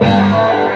Música